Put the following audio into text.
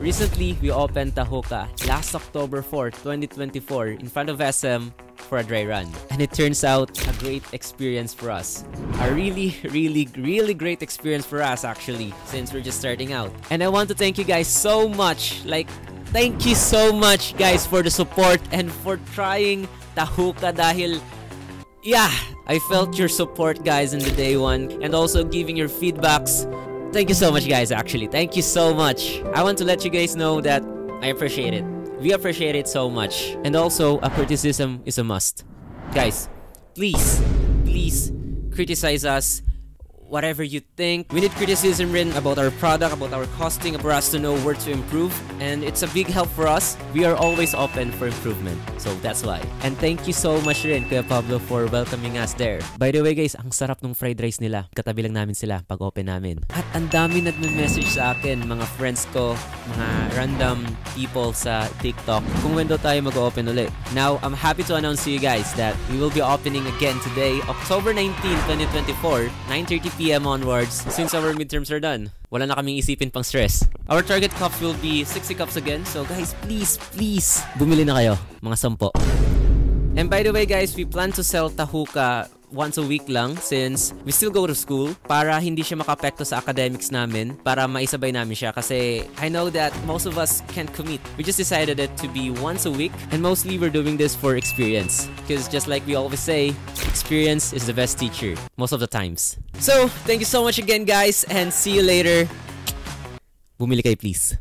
Recently, we opened Tahoka last October 4, 2024 in front of SM for a dry run. And it turns out a great experience for us. A really, really, really great experience for us actually since we're just starting out. And I want to thank you guys so much. Like, thank you so much guys for the support and for trying Tahoka dahil yeah, I felt your support guys in the day one and also giving your feedbacks. Thank you so much guys actually. Thank you so much. I want to let you guys know that I appreciate it. We appreciate it so much. And also, a criticism is a must. Guys, please, please criticize us whatever you think. We need criticism written about our product, about our costing, for us to know where to improve. And it's a big help for us. We are always open for improvement. So that's why. And thank you so much rin, Kuya Pablo, for welcoming us there. By the way guys, ang sarap ng fried rice nila. Katabi lang namin sila pag open namin. At ang dami nagme-message sa akin, mga friends ko, mga random people sa TikTok, kung when daw tayo mag-open ulit. Now, I'm happy to announce to you guys that we will be opening again today, October 19, 2024, 9.30pm onwards, since our midterms are done. Wala na kaming isipin pang stress. Our target cups will be 60 cups again, so guys, please, please, bumili na kayo, mga sampo. And by the way guys, we plan to sell Tahuka once a week lang since we still go to school para hindi siya makapekto sa academics namin para maisabay namin siya kasi I know that most of us can't commit. We just decided it to be once a week and mostly we're doing this for experience because just like we always say, experience is the best teacher most of the times. So, thank you so much again guys and see you later. Bumili kayo please.